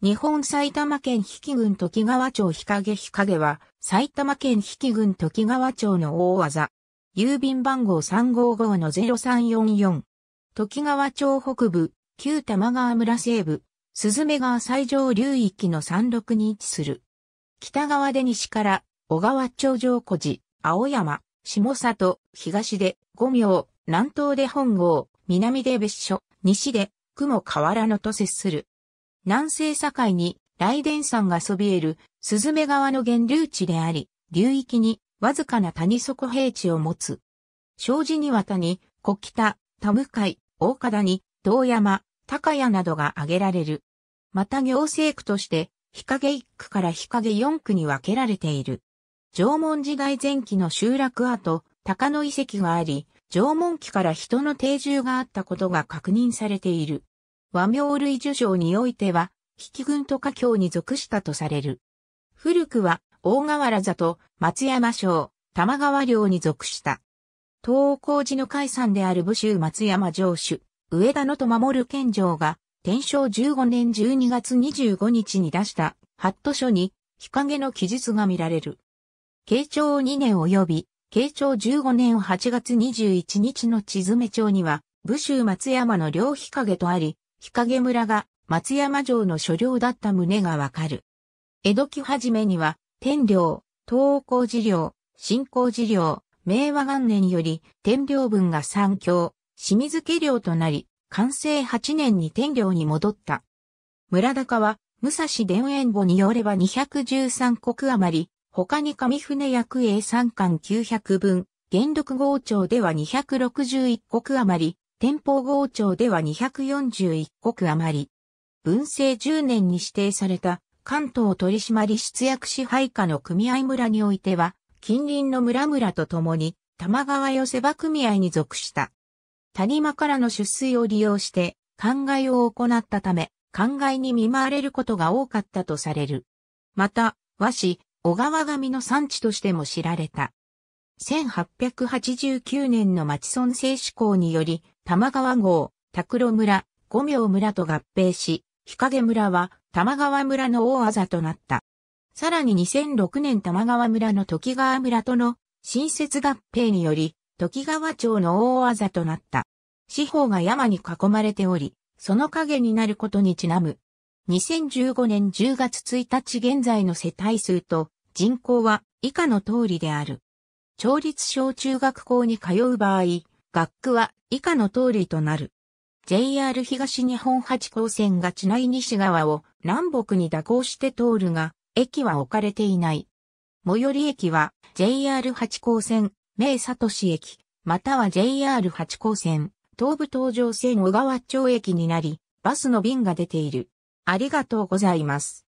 日本埼玉県比企郡時川町日陰日陰は、埼玉県比企郡時川町の大技。郵便番号355-0344。時川町北部、旧玉川村西部、鈴目川最上流域の山麓に位置する。北側で西から、小川町上古寺、青山、下里、東で五名、南東で本郷、南で別所、西で雲河原野と接する。南西境に雷電山がそびえるスズメ川の源流地であり、流域にわずかな谷底平地を持つ。障子には谷、小北、田向海、大方に、道山、高谷などが挙げられる。また行政区として、日陰一区から日陰四区に分けられている。縄文時代前期の集落跡、高野遺跡があり、縄文期から人の定住があったことが確認されている。和名類受賞においては、引き群と家境に属したとされる。古くは、大河原里、松山省、玉川領に属した。東高寺の海山である武州松山城主、上田のと守る県城が、天正15年12月25日に出した、ハット書に、日陰の記述が見られる。慶長2年及び、慶長15年8月21日の地詰町には、武州松山の両日陰とあり、日陰村が松山城の所領だった旨がわかる。江戸期初めには、天領、東光寺領、新光寺領、明和元年より天領分が三強、清水家領となり、完成8年に天領に戻った。村高は、武蔵田園簿によれば213国余り、他に上船役営三巻900分、元禄号町では261国余り、天保号町では241国余り。文政10年に指定された関東取締出役支配下の組合村においては、近隣の村々と共に玉川寄せ場組合に属した。谷間からの出水を利用して灌漑を行ったため、灌漑に見舞われることが多かったとされる。また、和紙、小川上の産地としても知られた。1889年の町村制施行により、玉川郷、拓郎村、五名村と合併し、日陰村は玉川村の大技となった。さらに2006年玉川村の時川村との新設合併により、時川町の大技となった。四方が山に囲まれており、その影になることにちなむ。2015年10月1日現在の世帯数と人口は以下の通りである。町立小中学校に通う場合、学区は以下の通りとなる。JR 東日本八高線が地内西側を南北に蛇行して通るが、駅は置かれていない。最寄り駅は JR 八高線、名里市駅、または JR 八高線、東武東上線小川町駅になり、バスの便が出ている。ありがとうございます。